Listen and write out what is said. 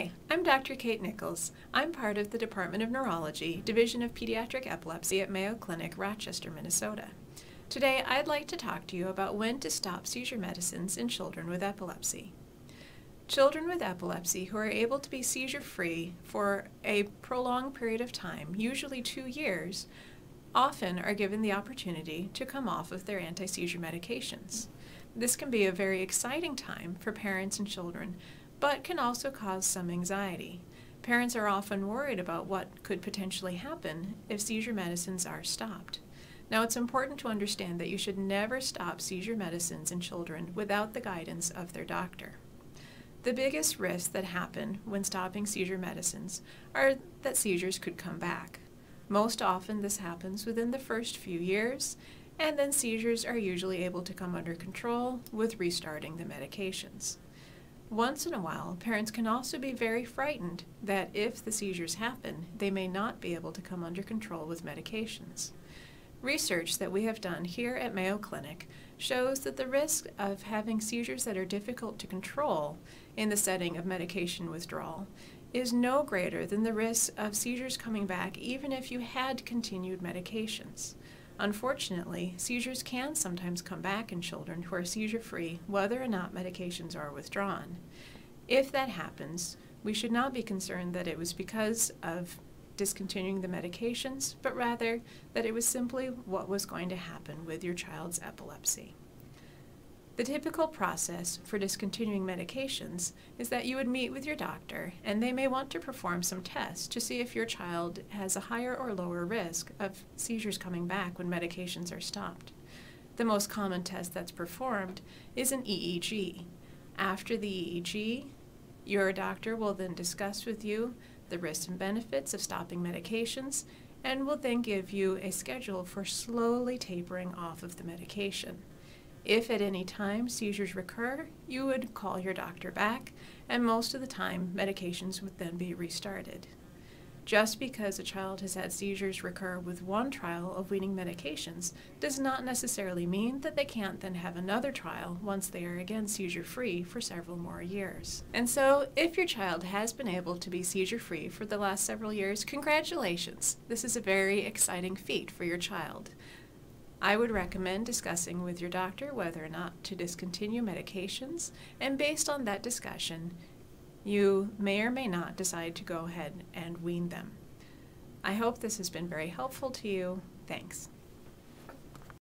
Hi, I'm Dr. Kate Nickels. I'm part of the Department of Neurology, Division of Pediatric Epilepsy at Mayo Clinic, Rochester, Minnesota. Today, I'd like to talk to you about when to stop seizure medicines in children with epilepsy. Children with epilepsy who are able to be seizure free for a prolonged period of time, usually two years, often are given the opportunity to come off of their anti seizure medications. This can be a very exciting time for parents and children, but can also cause some anxiety. Parents are often worried about what could potentially happen if seizure medicines are stopped. Now, it's important to understand that you should never stop seizure medicines in children without the guidance of their doctor. The biggest risks that happen when stopping seizure medicines are that seizures could come back. Most often, this happens within the first few years, and then seizures are usually able to come under control with restarting the medications. Once in a while, parents can also be very frightened that if the seizures happen, they may not be able to come under control with medications. Research that we have done here at Mayo Clinic shows that the risk of having seizures that are difficult to control in the setting of medication withdrawal is no greater than the risk of seizures coming back even if you had continued medications. Unfortunately, seizures can sometimes come back in children who are seizure free whether or not medications are withdrawn. If that happens, we should not be concerned that it was because of discontinuing the medications, but rather that it was simply what was going to happen with your child's epilepsy. The typical process for discontinuing medications is that you would meet with your doctor and they may want to perform some tests to see if your child has a higher or lower risk of seizures coming back when medications are stopped. The most common test that's performed is an EEG. After the EEG, your doctor will then discuss with you the risks and benefits of stopping medications, and will then give you a schedule for slowly tapering off of the medication. If at any time seizures recur, you would call your doctor back, and most of the time medications would then be restarted. Just because a child has had seizures recur with one trial of weaning medications does not necessarily mean that they can't then have another trial once they are again seizure free for several more years. And so, if your child has been able to be seizure free for the last several years, congratulations! This is a very exciting feat for your child. I would recommend discussing with your doctor whether or not to discontinue medications, and based on that discussion, you may or may not decide to go ahead and wean them. I hope this has been very helpful to you. Thanks.